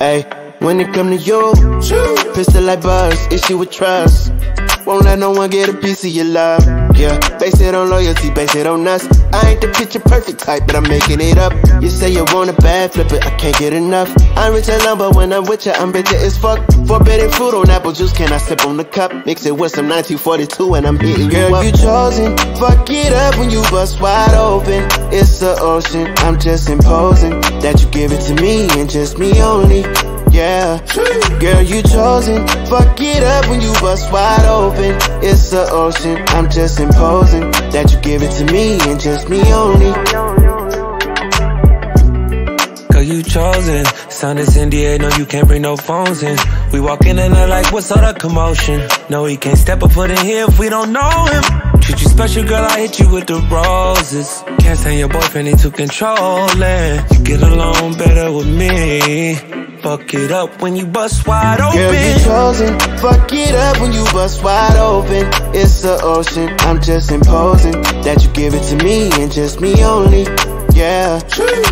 Hey, when it come to you, pistol like buzz, issue with trust. Won't let no one get a piece of your love. Yeah, base it on loyalty, base it on us. I ain't the picture perfect type, but I'm making it up. You say you want a bad flip it, I can't get enough. I'm rich and but when I'm with you, I'm bitter as fuck. Forbidden fruit on apple juice, can I sip on the cup? Mix it with some 1942 and I'm hitting Girl, you up. you chosen, fuck it up when you bust wide open. It's the ocean, I'm just imposing that you give it to me and just me only yeah. Girl, you chosen. Fuck it up when you bust wide open. It's the ocean. I'm just imposing that you give it to me and just me only. Girl, you chosen. Sound is in no, you can't bring no phones in. We walk in and they're like, what's all the commotion? No, he can't step a foot in here if we don't know him. Treat you special, girl, I hit you with the roses. Can't stand your boyfriend, he too controlling. You get along better with me. Fuck it up when you bust wide open. Girl, you chosen. Fuck it up when you bust wide open. It's the ocean. I'm just imposing that you give it to me and just me only. Yeah.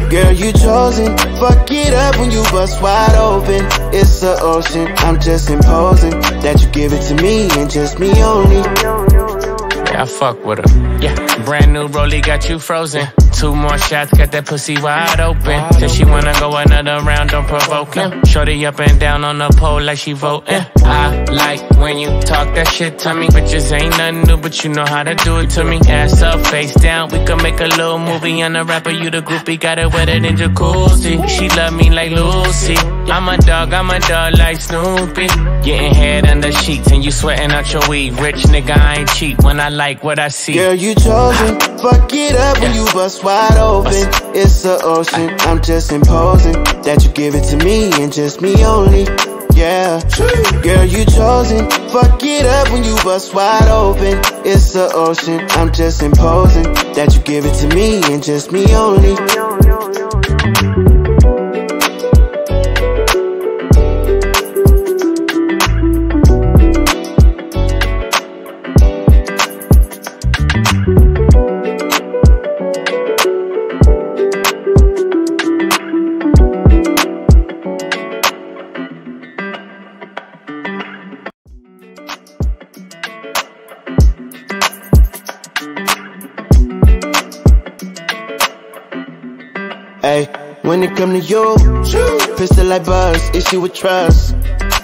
Girl, you chosen. Fuck it up when you bust wide open. It's the ocean. I'm just imposing that you give it to me and just me only. I fuck with her. Yeah, brand new rollie got you frozen. Two more shots, got that pussy wide open. Said she wanna go another round, don't provoke him. Shorty up and down on the pole like she voting. I like when you talk that shit to me. Bitches ain't nothing new, but you know how to do it to me. Ass up, face down, we can make a little movie. On the rapper, you the groupie, got it wetter than jacuzzi. She love me like Lucy. I'm a dog, I'm a dog like Snoopy. Getting head under sheets and you sweating out your weed. Rich nigga, I ain't cheap when I like what I see. Girl, you chosen. Fuck it up when you bust wide open. It's the ocean. I'm just imposing that you give it to me and just me only. Yeah, girl, you chosen. Fuck it up when you bust wide open. It's the ocean. I'm just imposing that you give it to me and just me only. Hey, when it come to you, pistol like buzz, issue with trust.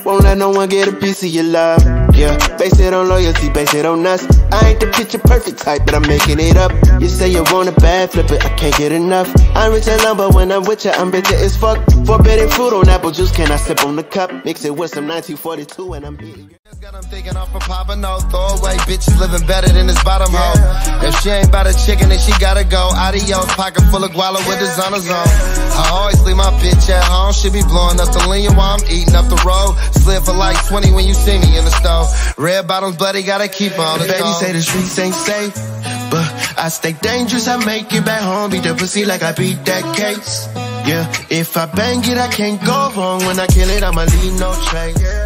Won't let no one get a piece of your love. Yeah, base it on loyalty, base it on us. I ain't the picture perfect type, but I'm making it up. You say you want a bad flip it, I can't get enough. I'm rich and lumber when I'm with you, I'm bitter as fuck. Forbidden fruit on apple juice, can I sip on the cup? Mix it with some 1942 and I'm. Got them thinking off of Papa No. Throw away bitches living better than this bottom hoe. If she ain't about a chicken, then she gotta go. Adios, pocket full of guala with the zoners on. I always leave my bitch at home. She be blowing up the lean while I'm eating up the road. Slip for like 20 when you see me in the stove. Red bottoms, bloody, gotta keep on the Baby say the streets ain't safe. But I stay dangerous, I make it back home. Beat the pussy like I beat that case. Yeah, if I bang it, I can't go wrong. When I kill it, I'ma leave no trace.